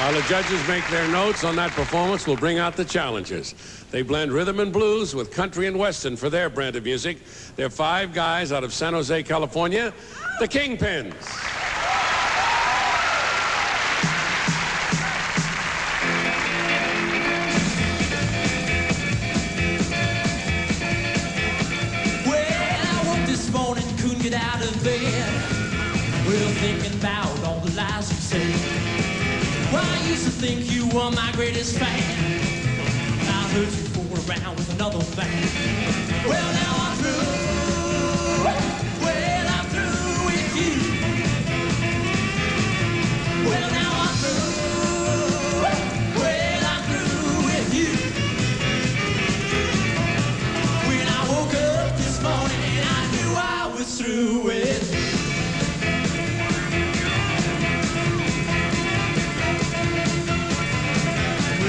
While the judges make their notes on that performance, we'll bring out the challengers. They blend rhythm and blues with country and western for their brand of music. They're five guys out of San Jose, California, the Kingpins. Out of bed. Well, thinking about all the lies you said. Well, I used to think you were my greatest fan. I heard you fool around with another man. Well, now I'm through. Well, I'm through with you. Well, now I'm through. Well, I'm through with you. When I woke up this morning, I knew I was through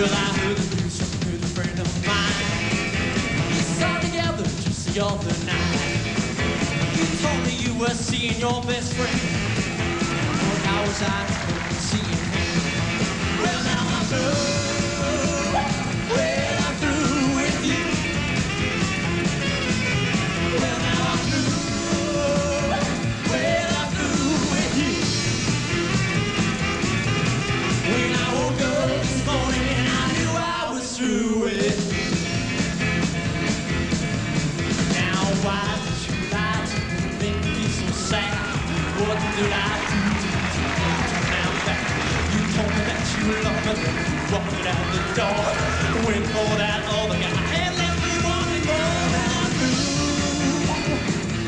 Well, I heard the news from a good friend of mine. We saw together just the other night. You told me you were seeing your best friend. Well, how was I to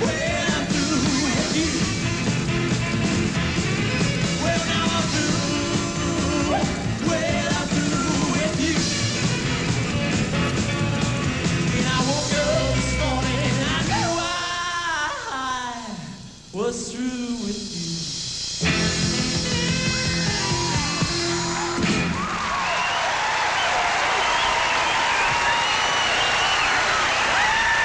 Well, I'm through with you. Well, now I'm through. Well, I'm through with you. I woke up this morning, I knew I was through with you.